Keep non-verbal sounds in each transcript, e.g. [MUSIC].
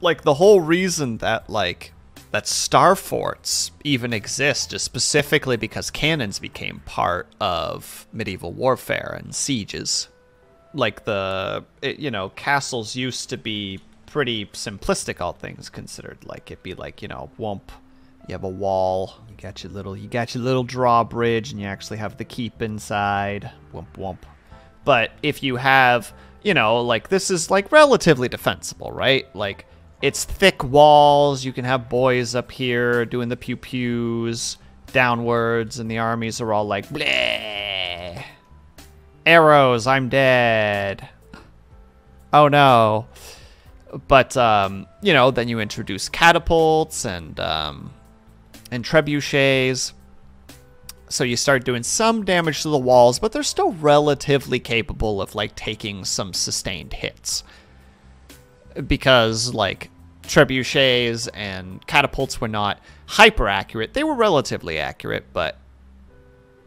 like the whole reason that like that star forts even exist is specifically because cannons became part of medieval warfare and sieges. Like the it, you know castles used to be pretty simplistic, all things considered. Like it'd be like you know wump, you have a wall, you got your little you got your little drawbridge, and you actually have the keep inside. Wump wump. But if you have you know like this is like relatively defensible, right? Like it's thick walls. You can have boys up here doing the pew pews downwards, and the armies are all like, Bleh. arrows, I'm dead. Oh no. But um, you know, then you introduce catapults and um, and trebuchets. So you start doing some damage to the walls, but they're still relatively capable of like taking some sustained hits because like trebuchets and catapults were not hyper accurate. They were relatively accurate, but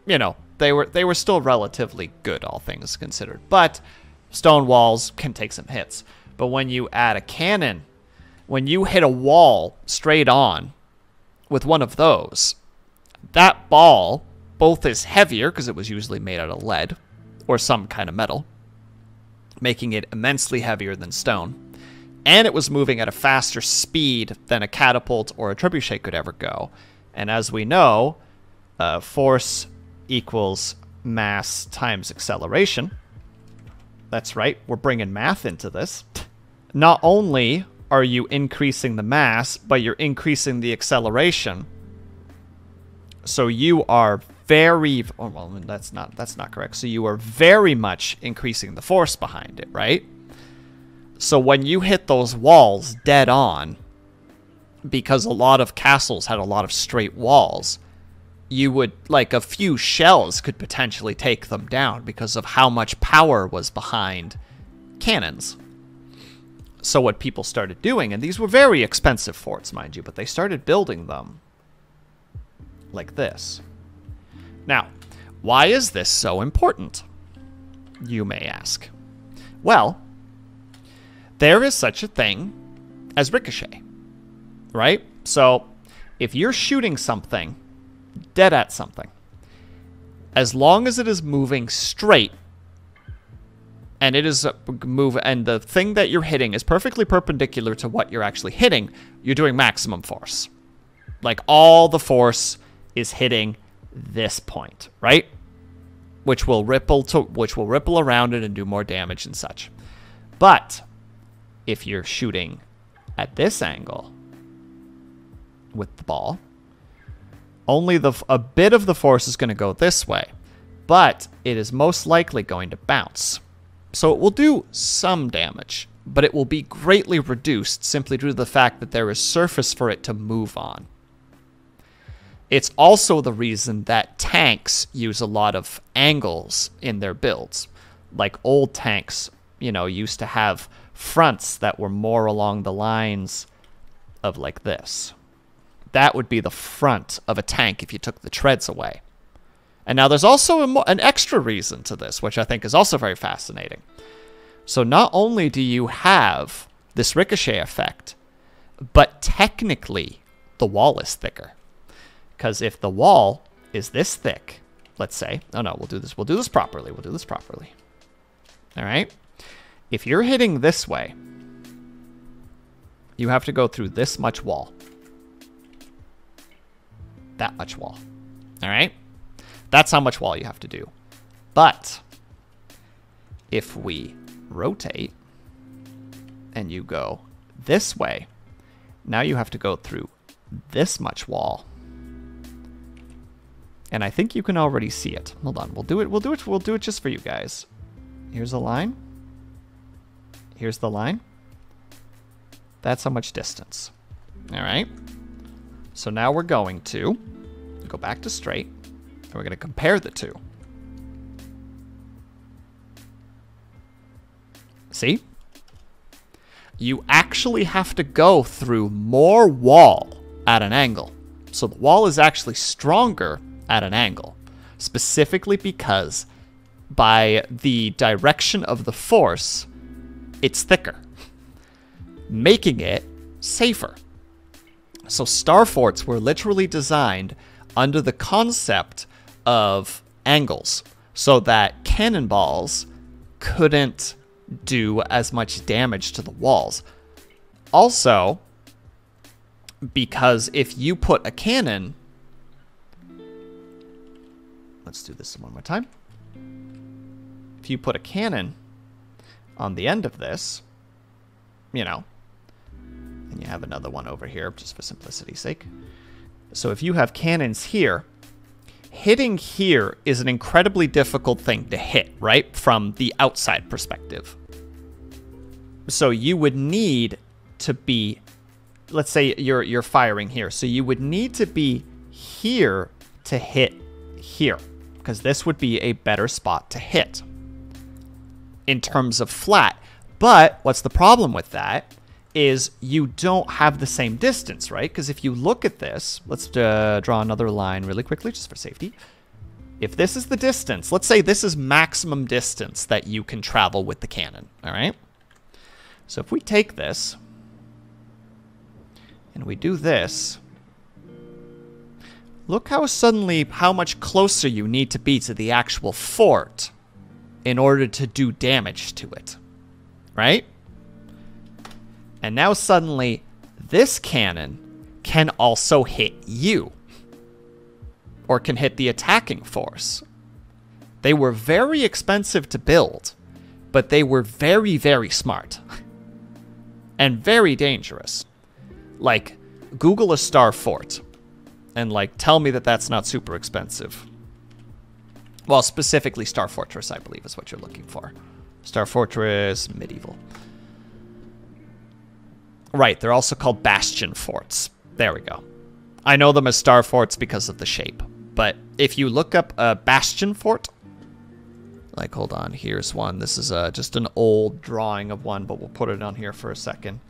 you know, they were they were still relatively good all things considered. But stone walls can take some hits. But when you add a cannon, when you hit a wall straight on with one of those, that ball both is heavier because it was usually made out of lead or some kind of metal, making it immensely heavier than stone and it was moving at a faster speed than a catapult or a trebuchet could ever go. And as we know, uh, force equals mass times acceleration. That's right, we're bringing math into this. Not only are you increasing the mass, but you're increasing the acceleration. So you are very oh, well that's not that's not correct. So you are very much increasing the force behind it, right? So when you hit those walls dead on, because a lot of castles had a lot of straight walls, you would, like, a few shells could potentially take them down because of how much power was behind cannons. So what people started doing, and these were very expensive forts, mind you, but they started building them like this. Now, why is this so important? You may ask. Well, there is such a thing as ricochet, right? So if you're shooting something dead at something, as long as it is moving straight and it is move and the thing that you're hitting is perfectly perpendicular to what you're actually hitting, you're doing maximum force. Like all the force is hitting this point, right? Which will ripple to which will ripple around it and do more damage and such. But if you're shooting at this angle with the ball, only the a bit of the force is going to go this way, but it is most likely going to bounce. So it will do some damage, but it will be greatly reduced simply due to the fact that there is surface for it to move on. It's also the reason that tanks use a lot of angles in their builds. Like old tanks, you know, used to have fronts that were more along the lines of like this. That would be the front of a tank if you took the treads away. And now there's also mo- an extra reason to this, which I think is also very fascinating. So not only do you have this ricochet effect, but technically the wall is thicker. Because if the wall is this thick, let's say, oh no, we'll do this, we'll do this properly, we'll do this properly. All right? If you're hitting this way, you have to go through this much wall. That much wall. All right? That's how much wall you have to do. But if we rotate and you go this way, now you have to go through this much wall. And I think you can already see it. Hold on, we'll do it. We'll do it. We'll do it just for you guys. Here's a line. Here's the line. That's how much distance. All right. So now we're going to go back to straight, and we're going to compare the two. See? You actually have to go through more wall at an angle. So the wall is actually stronger at an angle, specifically because by the direction of the force, it's thicker, making it safer. So star forts were literally designed under the concept of angles so that cannonballs couldn't do as much damage to the walls. Also, because if you put a cannon let's do this one more time. If you put a cannon on the end of this, you know, and you have another one over here just for simplicity's sake. So if you have cannons here, hitting here is an incredibly difficult thing to hit, right? From the outside perspective. So you would need to be let's say you're you're firing here. So you would need to be here to hit here because this would be a better spot to hit in terms of flat. But what's the problem with that is you don't have the same distance, right? Because if you look at this, let's uh, draw another line really quickly just for safety. If this is the distance, let's say this is maximum distance that you can travel with the cannon, all right? So if we take this and we do this, Look how suddenly how much closer you need to be to the actual fort in order to do damage to it. Right? And now suddenly this cannon can also hit you. Or can hit the attacking force. They were very expensive to build, but they were very, very smart. [LAUGHS] and very dangerous. Like, Google a star fort and like tell me that that's not super expensive. Well, specifically Star Fortress, I believe, is what you're looking for. Star Fortress medieval. Right, they're also called bastion forts. There we go. I know them as star forts because of the shape. But if you look up a bastion fort, like hold on, here's one. This is uh, just an old drawing of one, but we'll put it on here for a second.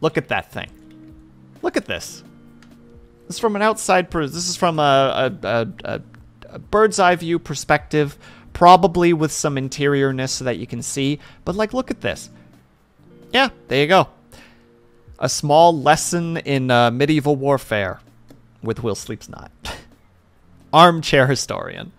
Look at that thing. Look at this. This is from an outside. this is from a, a, a, a bird's eye view perspective, probably with some interiorness so that you can see. But like, look at this. Yeah, there you go. A small lesson in uh, medieval warfare with Will Sleeps Not. [LAUGHS] Armchair historian.